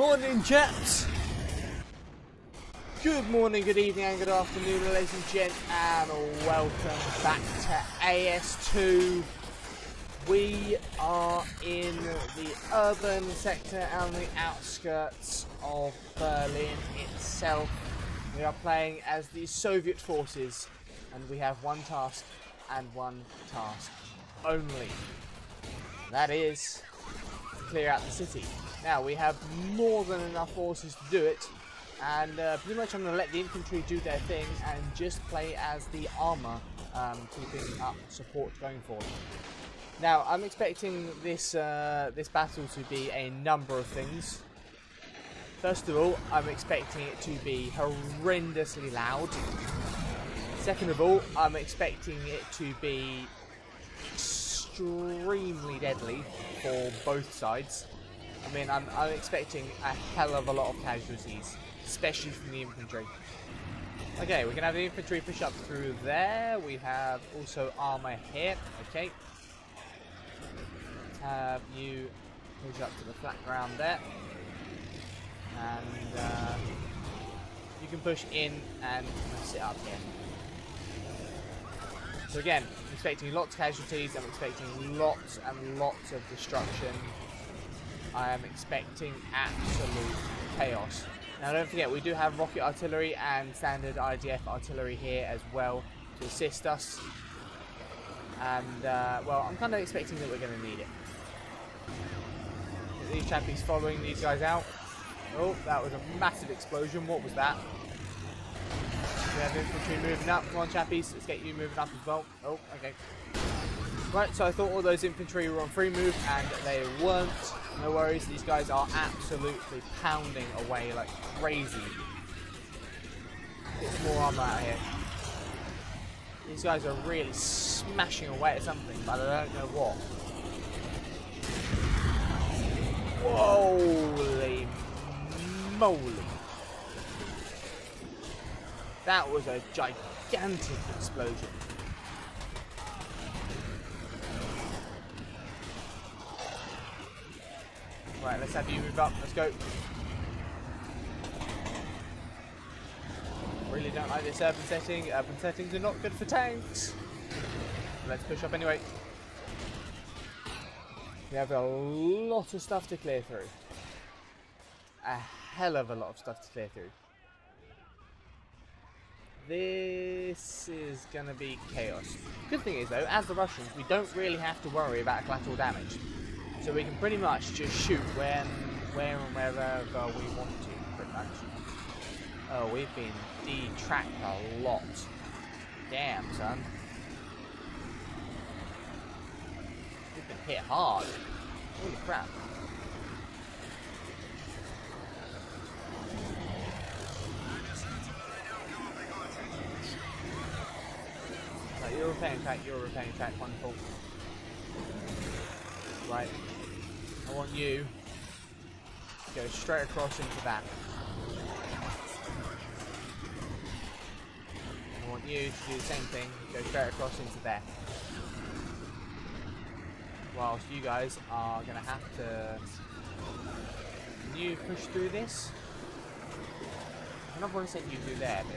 Morning, chaps. Good morning, good evening, and good afternoon, ladies and gents, and welcome back to AS2. We are in the urban sector and the outskirts of Berlin itself. We are playing as the Soviet forces, and we have one task and one task only. That is to clear out the city. Now, we have more than enough forces to do it, and uh, pretty much I'm going to let the infantry do their thing and just play as the armour, um, keeping up support going forward. Now, I'm expecting this uh, this battle to be a number of things. First of all, I'm expecting it to be horrendously loud. Second of all, I'm expecting it to be extremely deadly for both sides. I mean, I'm, I'm expecting a hell of a lot of casualties, especially from the infantry. Okay, we're going to have the infantry push up through there. We have also armor here. Okay. Have you push up to the flat ground there. And uh, you can push in and sit up here. So again, I'm expecting lots of casualties, I'm expecting lots and lots of destruction. I am expecting absolute chaos. Now don't forget, we do have rocket artillery and standard IDF artillery here as well to assist us. And, uh, well, I'm kind of expecting that we're going to need it. These chappies following these guys out. Oh, that was a massive explosion. What was that? We have infantry moving up. Come on, chappies. Let's get you moving up as well. Oh, okay. Right, so I thought all those infantry were on free move, and they weren't. No worries, these guys are absolutely pounding away like crazy. Some more armor out here. These guys are really smashing away at something, but I don't know what. Holy moly. That was a gigantic explosion. Right, let's have you move up. Let's go. Really don't like this urban setting. Urban settings are not good for tanks. Let's push up anyway. We have a lot of stuff to clear through. A hell of a lot of stuff to clear through. This is going to be chaos. Good thing is though, as the Russians, we don't really have to worry about collateral damage. So we can pretty much just shoot when, where and wherever we want to, pretty much. Oh, we've been detracked a lot. Damn, son. We've been hit hard. Holy crap. You're a repairing track, you're a repairing track, wonderful. Right. I want you to go straight across into that. I want you to do the same thing, go straight across into there. Whilst you guys are going to have to... Can you push through this? I don't want to say you do there, but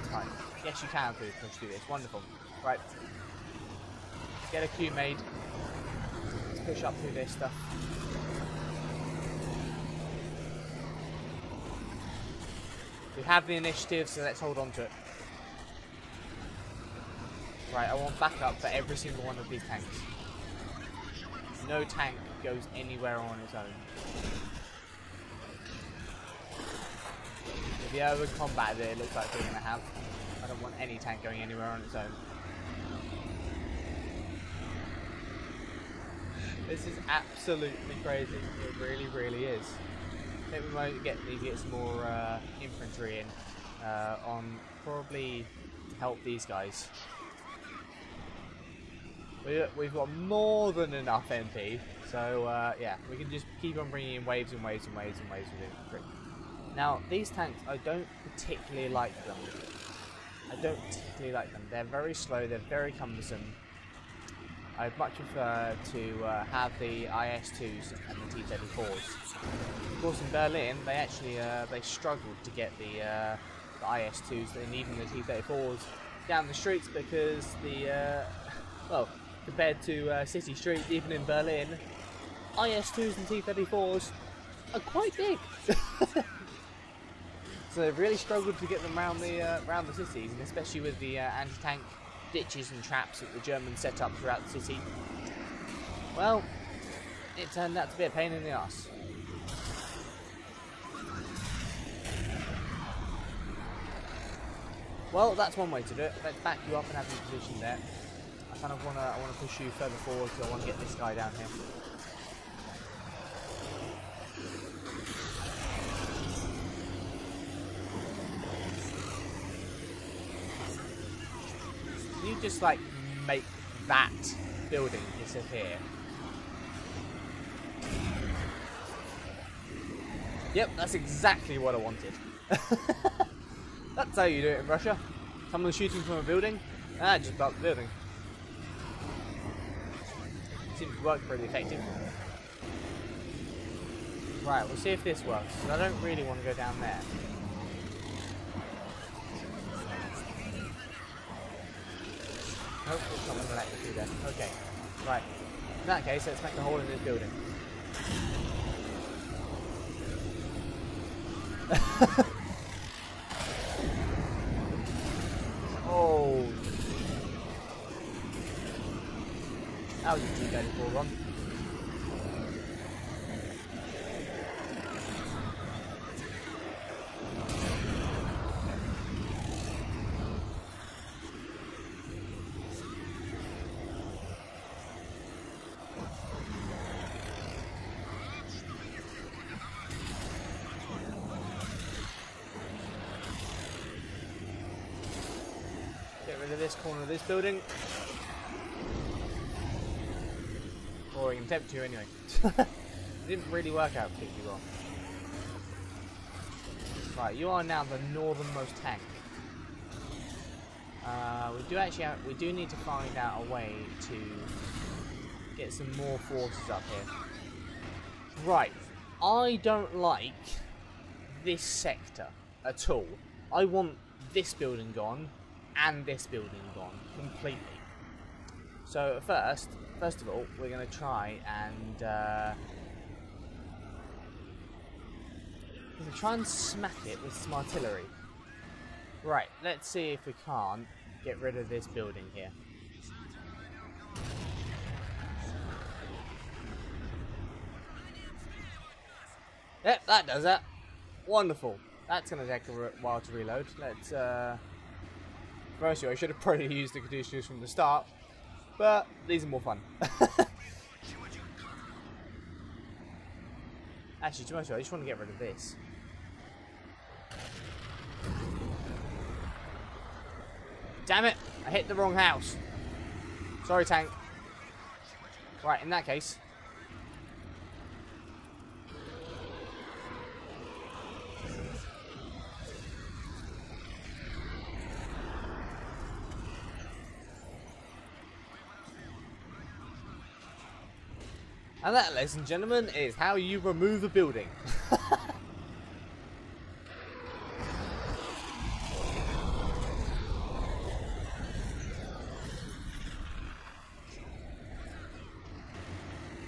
it's fine. Yes, you can push through this. Wonderful. Right. Get a queue made push up through this stuff. We have the initiative, so let's hold on to it. Right, I want backup for every single one of these tanks. No tank goes anywhere on its own. If you ever combat that it looks like we're going to have, I don't want any tank going anywhere on its own. This is absolutely crazy. It really, really is. I think we might get need get some more uh, infantry in uh, on probably help these guys. We, we've got more than enough MP, so uh, yeah, we can just keep on bringing in waves and waves and waves and waves of infantry. Now, these tanks, I don't particularly like them. I don't particularly like them. They're very slow, they're very cumbersome. I'd much prefer to uh, have the IS-2s and the T-34s. Of course, in Berlin, they actually uh, they struggled to get the, uh, the IS-2s and even the T-34s down the streets because the uh, well, compared to uh, city streets, even in Berlin, IS-2s and T-34s are quite big. so they've really struggled to get them around the uh, around the cities, and especially with the uh, anti-tank ditches and traps that the Germans set up throughout the city. Well, it turned out to be a pain in the ass. Well, that's one way to do it. Let's back you up and have your position there. I kind of wanna I wanna push you further forward, so I wanna get this guy down here. Just like make that building disappear. Yep, that's exactly what I wanted. that's how you do it in Russia. Someone's shooting from a building, ah, just about the building. Seems to work pretty effective. Right, we'll see if this works. I don't really want to go down there. Okay, right. In that case, let's make a hole in this building. oh. That was a T-34 run. Of this corner of this building. Or I can attempt to anyway. It didn't really work out particularly well. Right, you are now the northernmost tank. Uh, we do actually have, we do need to find out a way to get some more forces up here. Right, I don't like this sector at all. I want this building gone and this building gone completely. So first, first of all, we're going to try and uh, we're going to try and smack it with some artillery. Right, let's see if we can't get rid of this building here. Yep, that does that. Wonderful. That's going to take a while to reload. Let's, uh... First I should have probably used the conditioners from the start, but these are more fun. Actually, to be honest, I just want to get rid of this. Damn it! I hit the wrong house. Sorry, tank. Right, in that case. And that, ladies and gentlemen, is how you remove a building.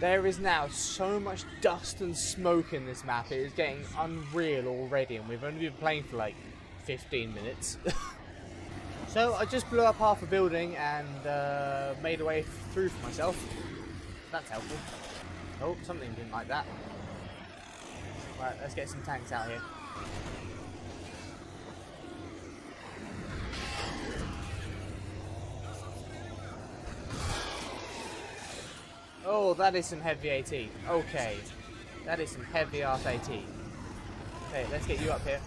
There is now so much dust and smoke in this map, it is getting unreal already, and we've only been playing for like 15 minutes. so I just blew up half a building and uh, made a way through for myself. That's helpful. Oh, something didn't like that. Right, let's get some tanks out here. Oh, that is some heavy AT. Okay. That is some heavy ass AT. Okay, let's get you up here.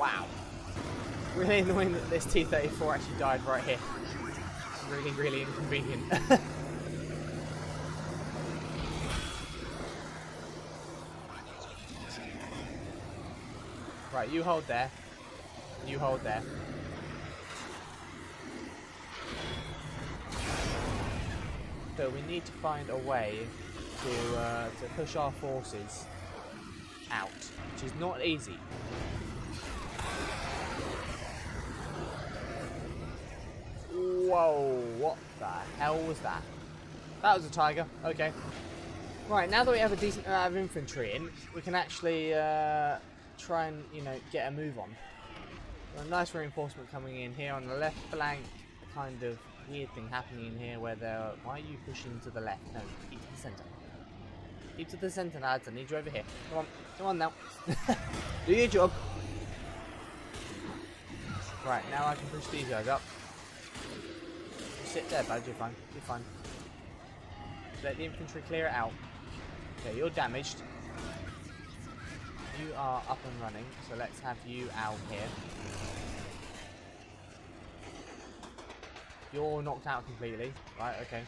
Wow. Really annoying that this T-34 actually died right here. Really, really inconvenient. right, you hold there. You hold there. So we need to find a way to, uh, to push our forces out, which is not easy. Whoa, what the hell was that? That was a tiger, okay. Right, now that we have a decent amount of infantry in, we can actually uh, try and, you know, get a move on. A nice reinforcement coming in here on the left flank, kind of weird thing happening in here where they're... Why are you pushing to the left? No, keep to the centre. Keep to the centre, lads. I need you over here. Come on, come on now. Do your job. Right, now I can push these guys up. Sit there, bud. You're fine. You're fine. Let the infantry clear it out. Okay, you're damaged. You are up and running, so let's have you out here. You're knocked out completely. Right, okay.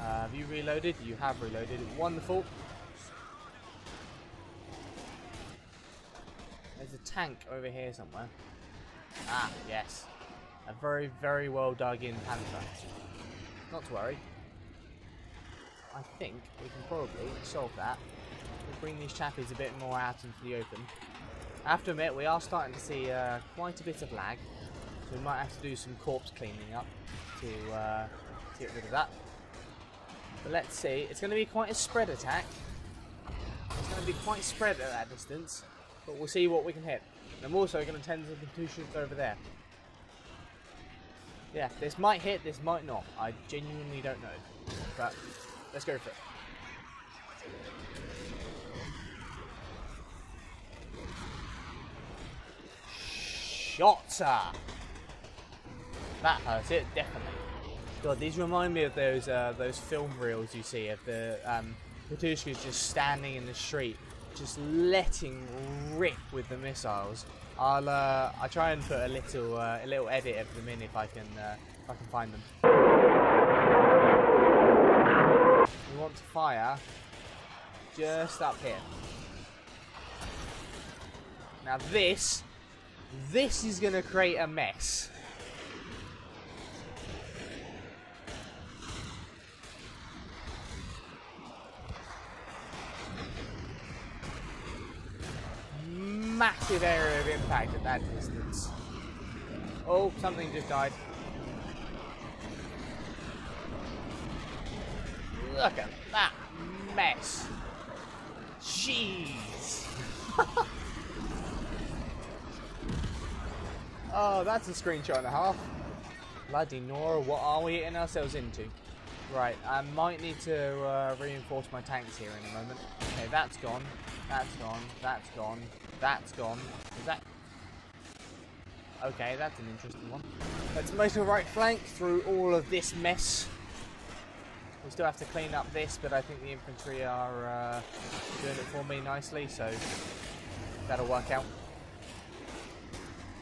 Uh, have you reloaded? You have reloaded. Wonderful. There's a tank over here somewhere. Ah, yes. A very, very well dug in panther. Not to worry. I think we can probably solve that. We'll bring these chappies a bit more out into the open. I have to admit, we are starting to see uh, quite a bit of lag. So we might have to do some corpse cleaning up to, uh, to get rid of that. But let's see. It's going to be quite a spread attack. It's going to be quite spread at that distance. But we'll see what we can hit. And I'm also going to tend to the two shoots over there. Yeah, this might hit, this might not. I genuinely don't know. But let's go for it. Shotter! That hurts it, definitely. God, these remind me of those uh, those film reels you see of the um, Katushkas just standing in the street, just letting rip with the missiles. I'll uh, I'll try and put a little uh, a little edit of them in if I can uh, if I can find them. We want to fire just up here. Now this this is going to create a mess. Massive area of impact at that distance. Oh, something just died. Look at that mess. Jeez. oh, that's a screenshot and a half. Bloody Nora, what are we getting ourselves into? Right, I might need to uh, reinforce my tanks here in a moment. Okay, that's gone. That's gone. That's gone. That's gone. Is that... Okay, that's an interesting one. Let's make a right flank through all of this mess. We still have to clean up this, but I think the infantry are uh, doing it for me nicely, so that'll work out.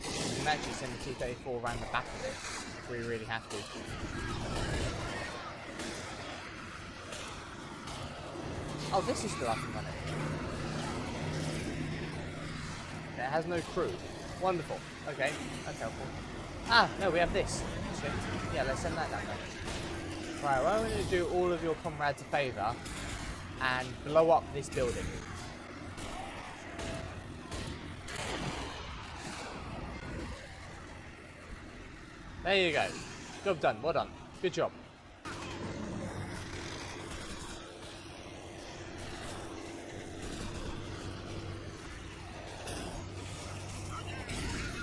We can actually send the T-34 around the back of it if we really have to. Oh, this is still up and running. It has no crew. Wonderful. Okay, that's helpful. Ah, no, we have this. Yeah, let's send that down there. Right, well, I'm going to do all of your comrades a favour and blow up this building. There you go. Job done. Well done. Good job.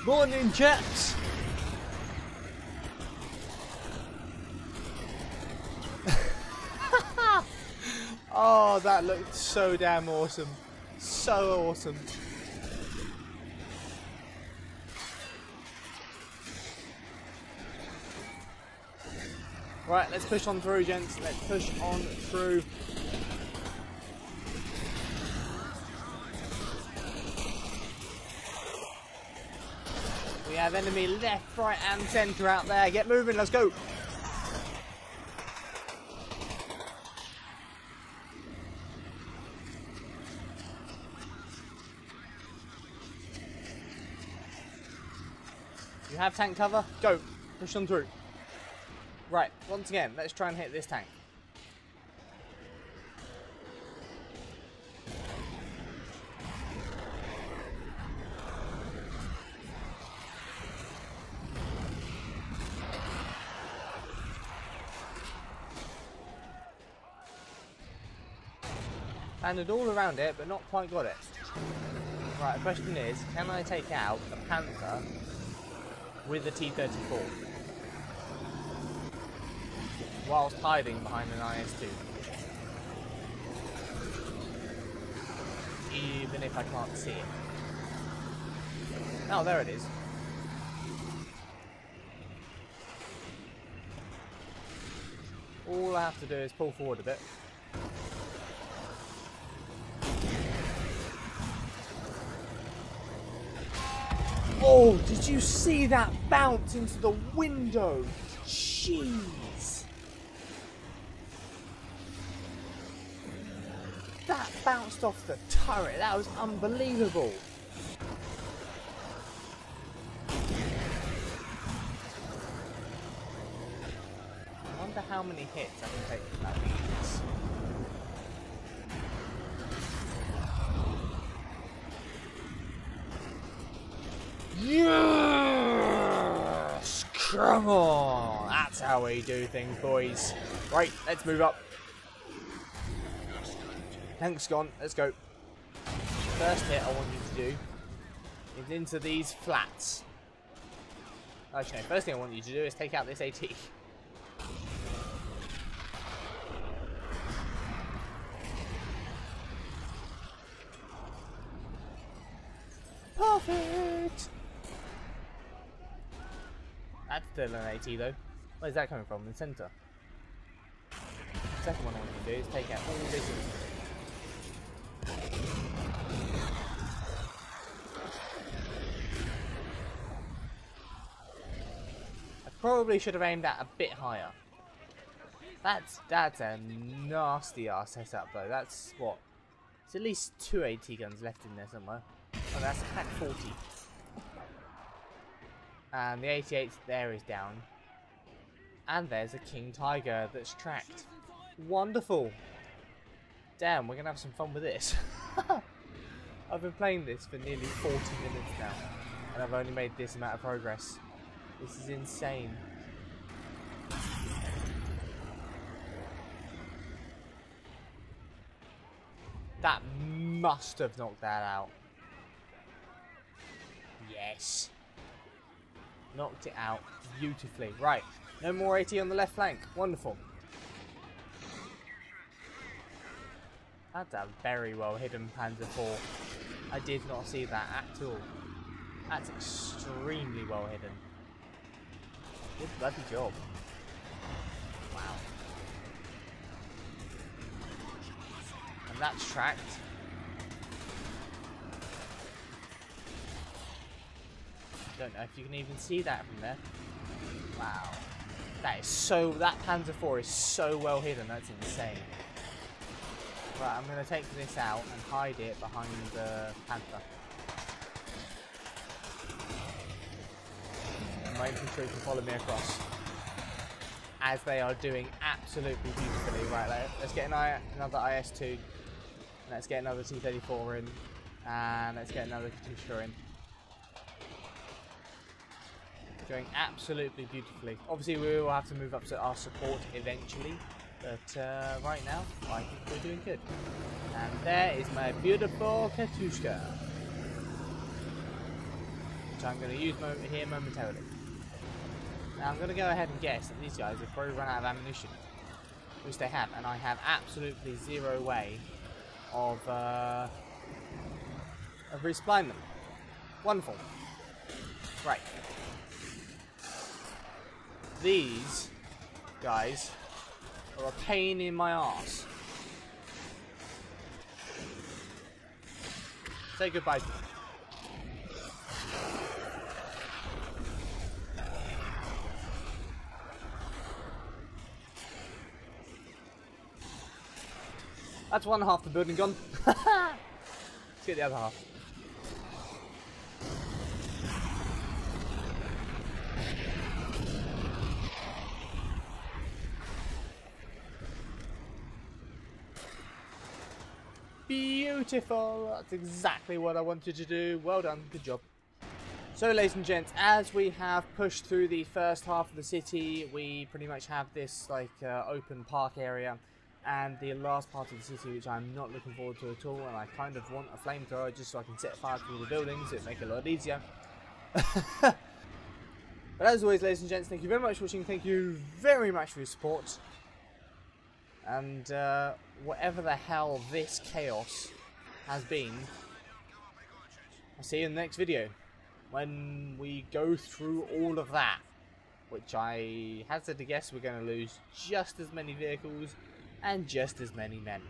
Morning, chaps. oh, that looked so damn awesome. So awesome. Right, let's push on through, gents. Let's push on through. have enemy left, right and centre out there. Get moving, let's go. You have tank cover? Go. Push them through. Right, once again, let's try and hit this tank. Landed all around it, but not quite got it. Right, the question is, can I take out a Panther with a T-34? Whilst hiding behind an IS-2. Even if I can't see it. Oh, there it is. All I have to do is pull forward a bit. Oh, did you see that bounce into the window? Jeez. That bounced off the turret. That was unbelievable. I wonder how many hits I can take from that beats. Yes! Come on! That's how we do things, boys. Right, let's move up. Tank's gone. Let's go. First hit I want you to do is into these flats. Actually, first thing I want you to do is take out this AT. Perfect! That's still an AT though. Where's that coming from? The centre. Second one I want to do is take out all this. I probably should have aimed that a bit higher. That's that's a nasty ass setup though. That's what? There's at least two AT guns left in there somewhere. Oh, that's a Pak 40. And the 88 there is down. And there's a King Tiger that's tracked. Wonderful. Damn, we're going to have some fun with this. I've been playing this for nearly 40 minutes now. And I've only made this amount of progress. This is insane. That must have knocked that out. Yes. Knocked it out beautifully. Right. No more AT on the left flank. Wonderful. That's a very well hidden Panzer IV. I did not see that at all. That's extremely well hidden. Good bloody job. Wow. And that's tracked. Don't know if you can even see that from there. Wow. That is so, that Panzer IV is so well hidden, that's insane. Right, I'm going to take this out and hide it behind the Panther. And my infantry can follow me across. As they are doing absolutely beautifully. Right, let's get another IS-2. Let's get another T-34 in. And let's get another Katyusha in. Doing absolutely beautifully. Obviously we will have to move up to our support eventually. But uh, right now, I think we're doing good. And there is my beautiful Katyusha. Which I'm going to use mo here momentarily. Now I'm going to go ahead and guess that these guys have probably run out of ammunition. Which they have. And I have absolutely zero way of, uh, of resupplying them. Wonderful. Right. These guys are a pain in my ass. Say goodbye to them. That's one half the building gone. Let's get the other half. Beautiful. That's exactly what I wanted to do. Well done. Good job. So, ladies and gents, as we have pushed through the first half of the city, we pretty much have this like uh, open park area, and the last part of the city, which I'm not looking forward to at all, and I kind of want a flamethrower just so I can set fire to all the buildings. It'd make it a lot easier. but as always, ladies and gents, thank you very much for watching. Thank you very much for your support. And uh, whatever the hell this chaos has been, I'll see you in the next video when we go through all of that. Which I hazard to guess we're going to lose just as many vehicles and just as many men.